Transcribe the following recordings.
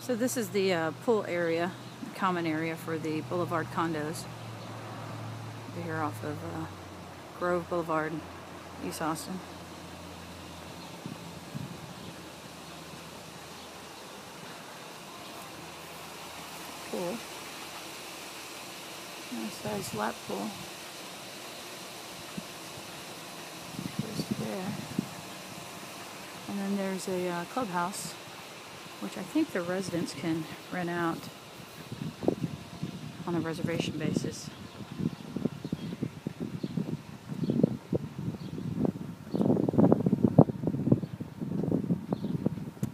So this is the uh, pool area, the common area for the Boulevard condos. Over here off of uh, Grove Boulevard, East Austin. Pool. Nice size lap pool. Just there. And then there's a uh, clubhouse which I think the residents can rent out on a reservation basis.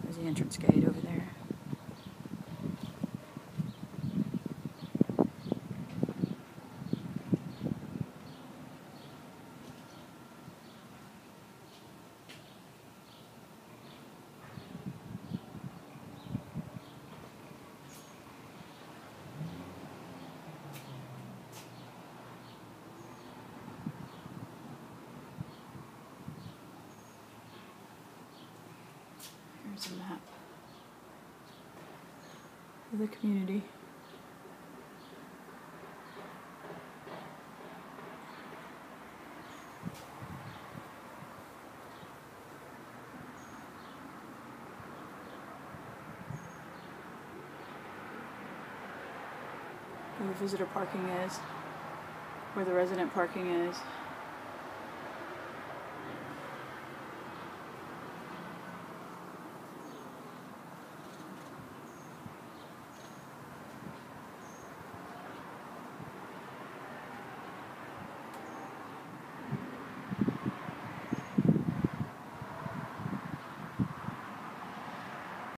There's the entrance gate over there. Here's a map of the community. Where the visitor parking is, where the resident parking is.